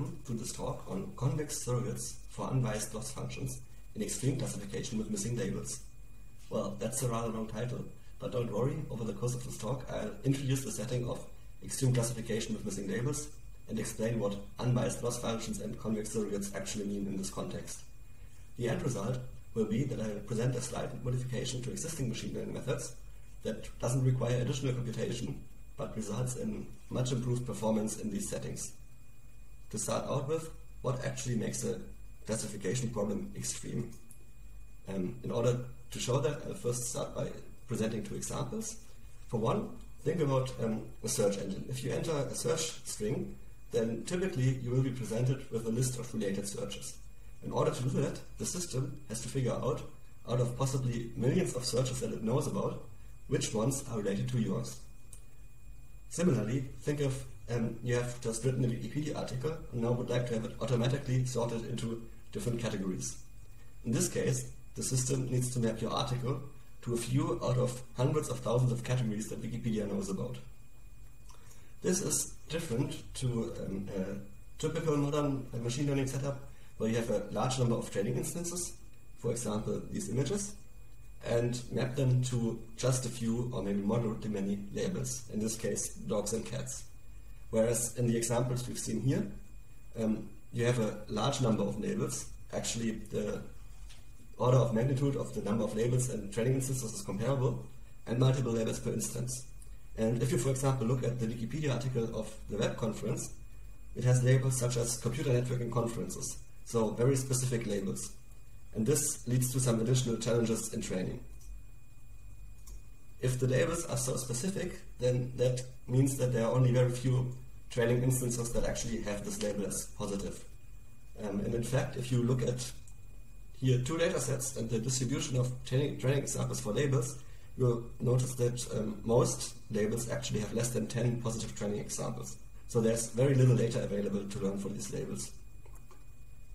welcome to this talk on convex surrogates for unbiased loss functions in extreme classification with missing labels. Well, that's a rather long title, but don't worry, over the course of this talk I'll introduce the setting of extreme classification with missing labels and explain what unbiased loss functions and convex surrogates actually mean in this context. The end result will be that I will present a slight modification to existing machine learning methods that doesn't require additional computation but results in much improved performance in these settings. To start out with, what actually makes a classification problem extreme? Um, in order to show that, I'll first start by presenting two examples. For one, think about um, a search engine. If you enter a search string, then typically you will be presented with a list of related searches. In order to do that, the system has to figure out, out of possibly millions of searches that it knows about, which ones are related to yours. Similarly, think of um, you have just written a Wikipedia article and now would like to have it automatically sorted into different categories. In this case, the system needs to map your article to a few out of hundreds of thousands of categories that Wikipedia knows about. This is different to um, a typical modern machine learning setup where you have a large number of training instances, for example, these images, and map them to just a few or maybe moderately many labels, in this case, dogs and cats. Whereas in the examples we've seen here, um, you have a large number of labels. Actually, the order of magnitude of the number of labels and training instances is comparable, and multiple labels per instance. And if you, for example, look at the Wikipedia article of the web conference, it has labels such as computer networking conferences, so very specific labels. And this leads to some additional challenges in training. If the labels are so specific, then that means that there are only very few training instances that actually have this label as positive. Um, and in fact, if you look at here two data sets and the distribution of training, training examples for labels, you'll notice that um, most labels actually have less than 10 positive training examples. So there's very little data available to learn for these labels.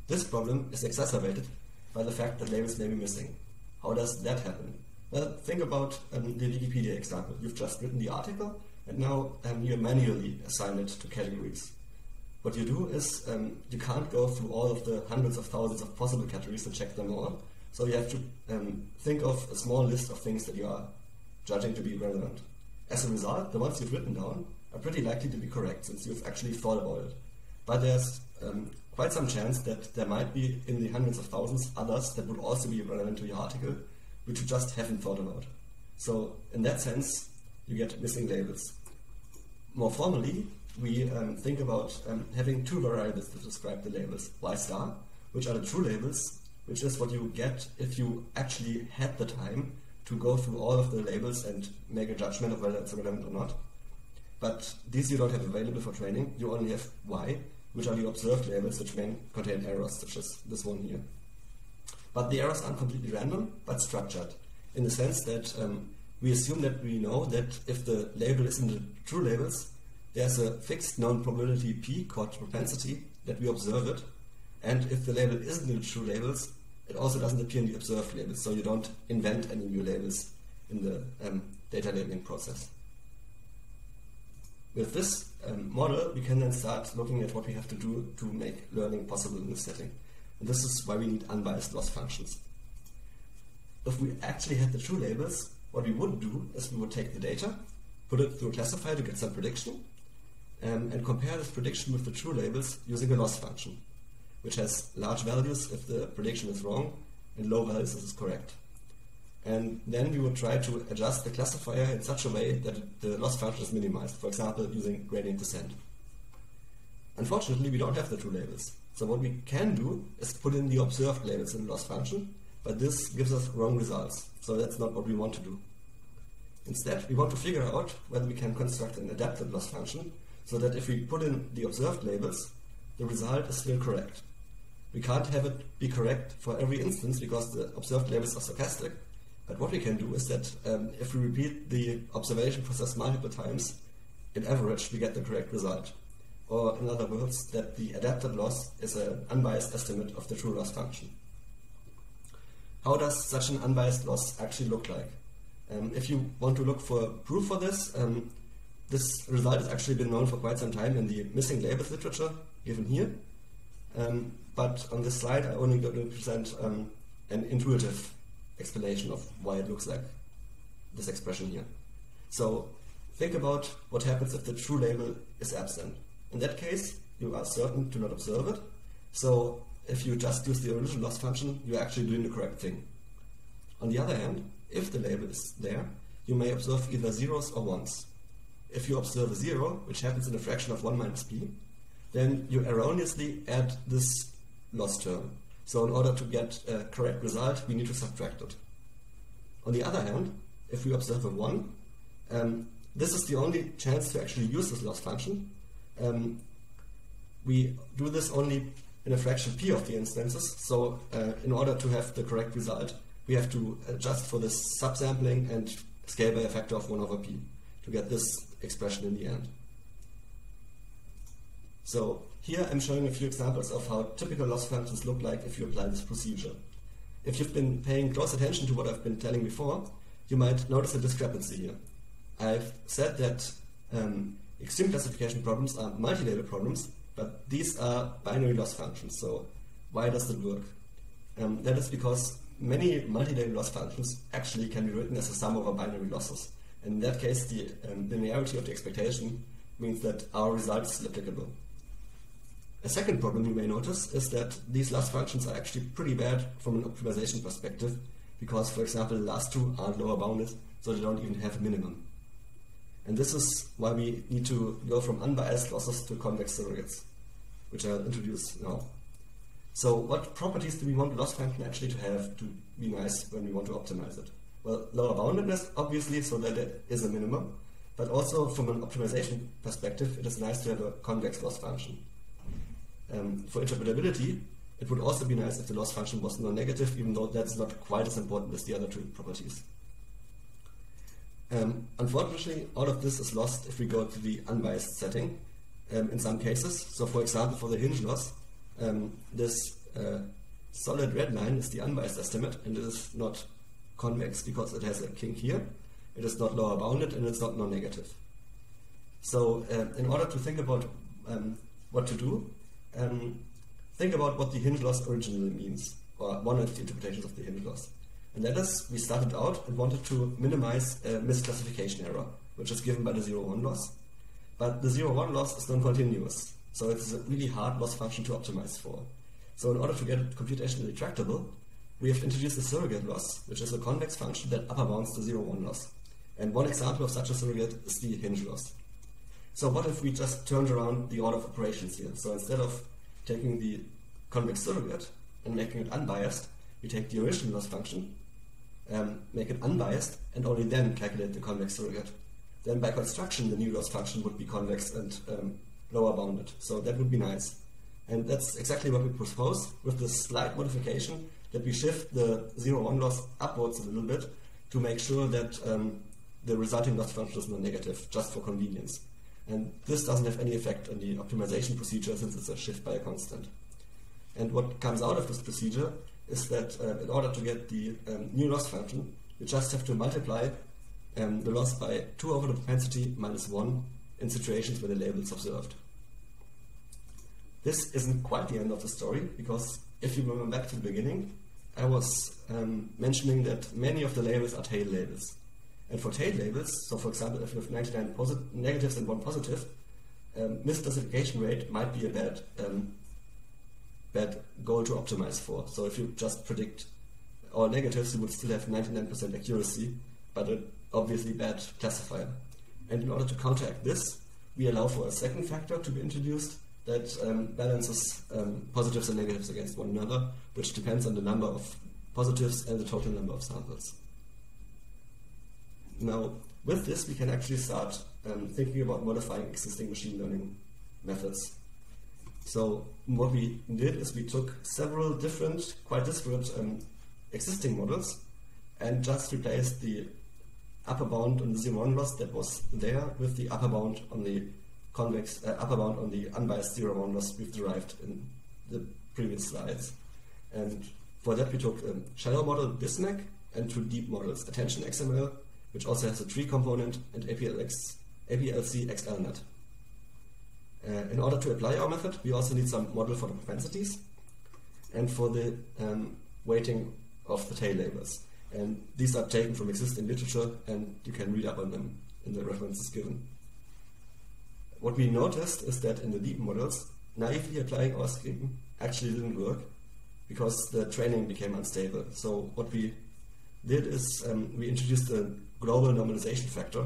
This problem is exacerbated by the fact that labels may be missing. How does that happen? Well, think about um, the Wikipedia example. You've just written the article, and now um, you manually assign it to categories. What you do is um, you can't go through all of the hundreds of thousands of possible categories and check them all. So you have to um, think of a small list of things that you are judging to be relevant. As a result, the ones you've written down are pretty likely to be correct since you've actually thought about it. But there's um, quite some chance that there might be in the hundreds of thousands others that would also be relevant to your article, which you just haven't thought about. So in that sense, you get missing labels. More formally, we um, think about um, having two variables to describe the labels. Y star, which are the true labels, which is what you get if you actually had the time to go through all of the labels and make a judgment of whether it's relevant or not. But these you don't have available for training. You only have Y, which are the observed labels which may contain errors, such as this one here. But the errors aren't completely random, but structured, in the sense that um, we assume that we know that if the label is in the true labels, there's a fixed known probability p called propensity that we observe it, and if the label isn't in the true labels, it also doesn't appear in the observed labels, so you don't invent any new labels in the um, data labeling process. With this um, model, we can then start looking at what we have to do to make learning possible in this setting. And this is why we need unbiased loss functions. If we actually had the true labels, what we would do is we would take the data, put it through a classifier to get some prediction, um, and compare this prediction with the true labels using a loss function, which has large values if the prediction is wrong and low values if it is correct and then we would try to adjust the classifier in such a way that the loss function is minimized, for example, using gradient descent. Unfortunately, we don't have the true labels. So what we can do is put in the observed labels in the loss function, but this gives us wrong results. So that's not what we want to do. Instead, we want to figure out whether we can construct an adapted loss function so that if we put in the observed labels, the result is still correct. We can't have it be correct for every instance because the observed labels are stochastic, but what we can do is that um, if we repeat the observation process multiple times, in average we get the correct result. Or in other words, that the adapted loss is an unbiased estimate of the true loss function. How does such an unbiased loss actually look like? Um, if you want to look for proof for this, um, this result has actually been known for quite some time in the missing labels literature, given here. Um, but on this slide, I only going to present um, an intuitive explanation of why it looks like this expression here. So think about what happens if the true label is absent. In that case, you are certain to not observe it. So if you just use the original loss function, you're actually doing the correct thing. On the other hand, if the label is there, you may observe either zeros or ones. If you observe a zero, which happens in a fraction of 1 minus p, then you erroneously add this loss term. So in order to get a correct result, we need to subtract it. On the other hand, if we observe a 1, um, this is the only chance to actually use this loss function. Um, we do this only in a fraction p of the instances, so uh, in order to have the correct result, we have to adjust for this subsampling and scale by a factor of 1 over p to get this expression in the end. So here I'm showing a few examples of how typical loss functions look like if you apply this procedure. If you've been paying close attention to what I've been telling before, you might notice a discrepancy here. I've said that um, extreme classification problems are multi-label problems, but these are binary loss functions. So why does it work? Um, that is because many multi-label loss functions actually can be written as a sum over binary losses. In that case, the um, linearity of the expectation means that our result is applicable. A second problem you may notice is that these loss functions are actually pretty bad from an optimization perspective because, for example, the last two aren't lower bounded, so they don't even have a minimum. And this is why we need to go from unbiased losses to convex surrogates, which I'll introduce now. So what properties do we want the loss function actually to have to be nice when we want to optimize it? Well, lower boundedness, obviously, so that it is a minimum, but also from an optimization perspective, it is nice to have a convex loss function. Um, for interpretability, it would also be nice if the loss function was non-negative, even though that's not quite as important as the other two properties. Um, unfortunately, all of this is lost if we go to the unbiased setting um, in some cases. So, for example, for the hinge loss, um, this uh, solid red line is the unbiased estimate, and it is not convex because it has a kink here. It is not lower bounded, and it's not non-negative. So, uh, in order to think about um, what to do, um, think about what the hinge loss originally means, or one of the interpretations of the hinge loss. And that is, we started out and wanted to minimize a misclassification error, which is given by the 0-1 loss. But the 0-1 loss is non-continuous, so it's a really hard loss function to optimize for. So in order to get it computationally tractable, we have introduced a surrogate loss, which is a convex function that upper bounds the 0-1 loss. And one example of such a surrogate is the hinge loss. So what if we just turned around the order of operations here? So instead of taking the convex surrogate and making it unbiased, we take the original loss function um, make it unbiased, and only then calculate the convex surrogate. Then by construction, the new loss function would be convex and um, lower bounded. So that would be nice. And that's exactly what we propose with this slight modification that we shift the 0-1 loss upwards a little bit to make sure that um, the resulting loss function is non-negative, just for convenience. And this doesn't have any effect on the optimization procedure since it's a shift by a constant. And what comes out of this procedure is that uh, in order to get the um, new loss function, you just have to multiply um, the loss by 2 over the propensity minus 1 in situations where the label is observed. This isn't quite the end of the story, because if you remember back to the beginning, I was um, mentioning that many of the labels are tail labels. And for tail labels, so for example, if you have 99 negatives and 1 positive, um, misclassification rate might be a bad um, bad goal to optimize for. So if you just predict all negatives, you would still have 99% accuracy, but an obviously bad classifier. And in order to counteract this, we allow for a second factor to be introduced that um, balances um, positives and negatives against one another, which depends on the number of positives and the total number of samples. Now, with this, we can actually start um, thinking about modifying existing machine learning methods. So what we did is we took several different, quite disparate um, existing models and just replaced the upper bound on the zero-one loss that was there with the upper bound on the convex, uh, upper bound on the unbiased zero-one loss we've derived in the previous slides. And for that we took a shallow model DiSMEC and two deep models, attention XML, which also has a tree component, and APLX, APLC XLNet. Uh, in order to apply our method, we also need some model for the propensities and for the um, weighting of the tail labels. And these are taken from existing literature, and you can read up on them in the references given. What we noticed is that in the deep models, naively applying our scheme actually didn't work because the training became unstable. So what we did is um, we introduced a global normalization factor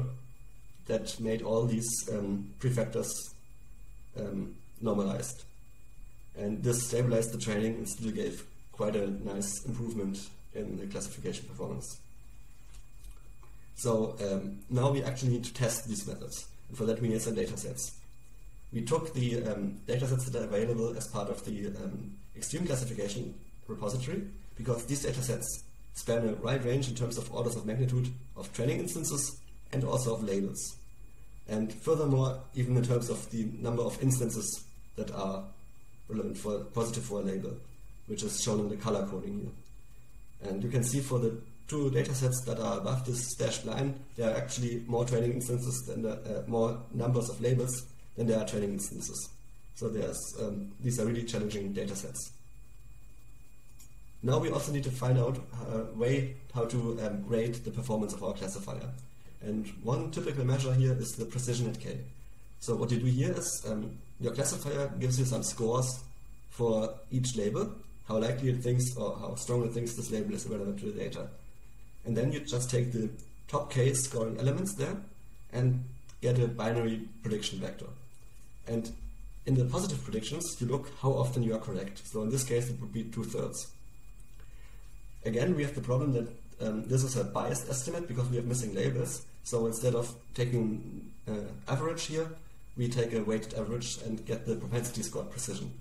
that made all these um, prefactors um, normalized. And this stabilized the training and still gave quite a nice improvement in the classification performance. So um, now we actually need to test these methods. And for that we need some data sets. We took the um, data sets that are available as part of the um, extreme classification repository because these data sets span a wide range in terms of orders of magnitude of training instances and also of labels. And furthermore, even in terms of the number of instances that are relevant for positive for a label, which is shown in the color coding here. And you can see for the two datasets that are above this dashed line, there are actually more training instances than the, uh, more numbers of labels than there are training instances. So there's um, these are really challenging datasets. Now we also need to find out a uh, way how to um, rate the performance of our classifier. And one typical measure here is the precision at k. So what you do here is um, your classifier gives you some scores for each label, how likely it thinks or how strong it thinks this label is relevant to the data. And then you just take the top k scoring elements there and get a binary prediction vector. And in the positive predictions, you look how often you are correct. So in this case, it would be two thirds. Again, we have the problem that um, this is a biased estimate because we have missing labels. So instead of taking uh, average here, we take a weighted average and get the propensity score precision.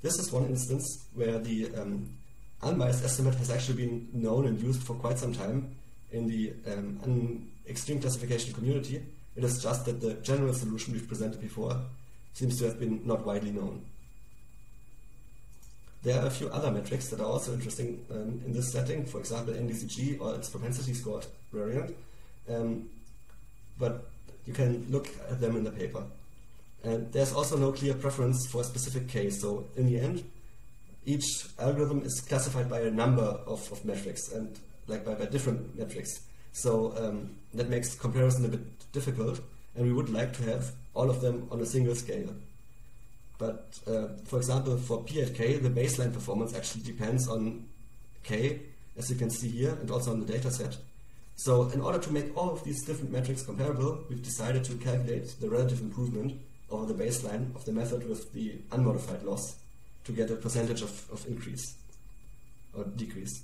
This is one instance where the um, unbiased estimate has actually been known and used for quite some time in the um, extreme classification community. It is just that the general solution we've presented before seems to have been not widely known. There are a few other metrics that are also interesting um, in this setting, for example, NDCG or its propensity score variant. Um, but you can look at them in the paper. And there's also no clear preference for a specific case. So in the end, each algorithm is classified by a number of, of metrics and like by, by different metrics. So um, that makes comparison a bit difficult. And we would like to have all of them on a single scale. But uh, for example, for P at K, the baseline performance actually depends on K, as you can see here, and also on the data set. So in order to make all of these different metrics comparable, we've decided to calculate the relative improvement over the baseline of the method with the unmodified loss to get a percentage of, of increase or decrease.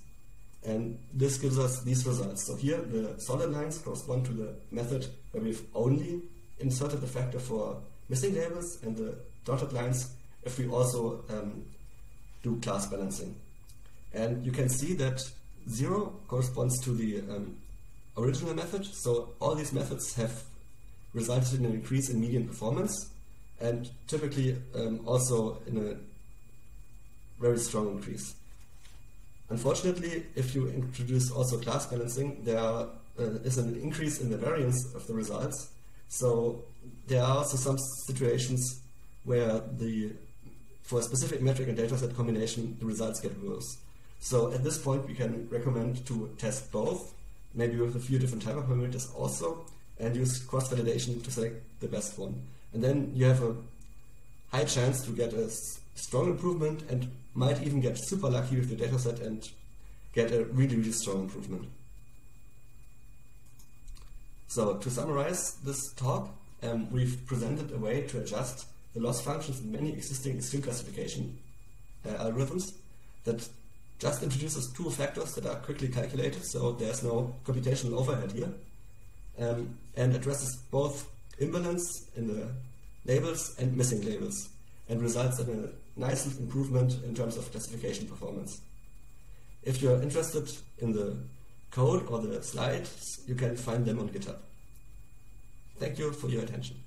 And this gives us these results. So here the solid lines correspond to the method where we've only inserted the factor for missing labels and the dotted lines if we also um, do class balancing. And you can see that 0 corresponds to the um, original method. So all these methods have resulted in an increase in median performance and typically um, also in a very strong increase. Unfortunately, if you introduce also class balancing, there uh, is an increase in the variance of the results. So there are also some situations where the for a specific metric and dataset combination, the results get worse. So at this point, we can recommend to test both, maybe with a few different type of parameters also, and use cross-validation to select the best one. And then you have a high chance to get a strong improvement and might even get super lucky with the dataset and get a really, really strong improvement. So to summarize this talk, um, we've presented a way to adjust the loss functions in many existing extreme classification uh, algorithms that just introduces two factors that are quickly calculated, so there's no computational overhead here, um, and addresses both imbalance in the labels and missing labels, and results in a nice improvement in terms of classification performance. If you're interested in the code or the slides, you can find them on GitHub. Thank you for your attention.